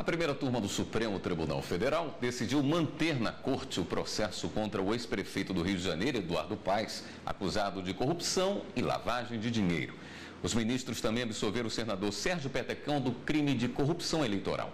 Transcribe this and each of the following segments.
A primeira turma do Supremo Tribunal Federal decidiu manter na corte o processo contra o ex-prefeito do Rio de Janeiro, Eduardo Paes, acusado de corrupção e lavagem de dinheiro. Os ministros também absolveram o senador Sérgio Petecão do crime de corrupção eleitoral.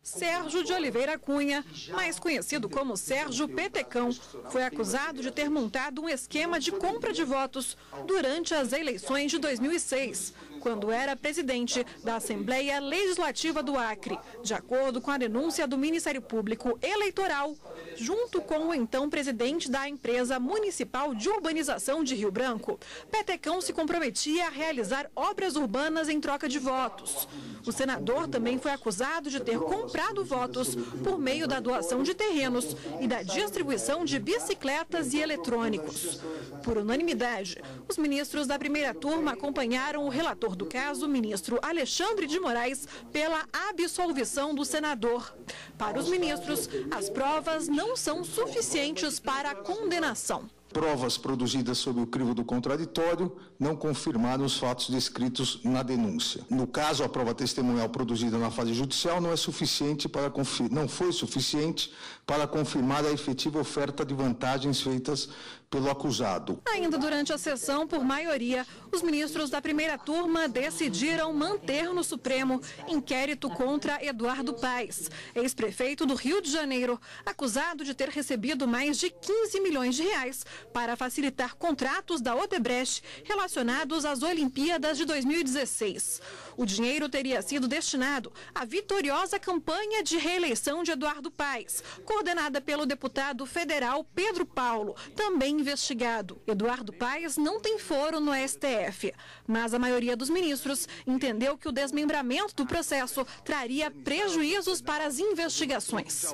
Sérgio de Oliveira Cunha, mais conhecido como Sérgio Petecão, foi acusado de ter montado um esquema de compra de votos durante as eleições de 2006, quando era presidente da Assembleia Legislativa do Acre, de acordo com a denúncia do Ministério Público Eleitoral, junto com o então presidente da empresa municipal de urbanização de Rio Branco. Petecão se comprometia a realizar obras urbanas em troca de votos. O senador também foi acusado de ter comprado votos por meio da doação de terrenos e da distribuição de bicicletas e eletrônicos. Por unanimidade, os ministros da primeira turma acompanharam o relator do caso, ministro Alexandre de Moraes, pela absolvição do senador. Para os ministros, as provas não são suficientes para a condenação. Provas produzidas sob o crivo do contraditório não confirmaram os fatos descritos na denúncia. No caso, a prova testemunhal produzida na fase judicial não é suficiente para não foi suficiente para confirmar a efetiva oferta de vantagens feitas pelo acusado. Ainda durante a sessão, por maioria, os ministros da primeira turma decidiram manter no Supremo inquérito contra Eduardo Paes, ex-prefeito do Rio de Janeiro, acusado de ter recebido mais de 15 milhões de reais para facilitar contratos da Odebrecht relacionados às Olimpíadas de 2016. O dinheiro teria sido destinado à vitoriosa campanha de reeleição de Eduardo Paes, coordenada pelo deputado federal Pedro Paulo, também investigado. Eduardo Paes não tem foro no STF, mas a maioria dos ministros entendeu que o desmembramento do processo traria prejuízos para as investigações.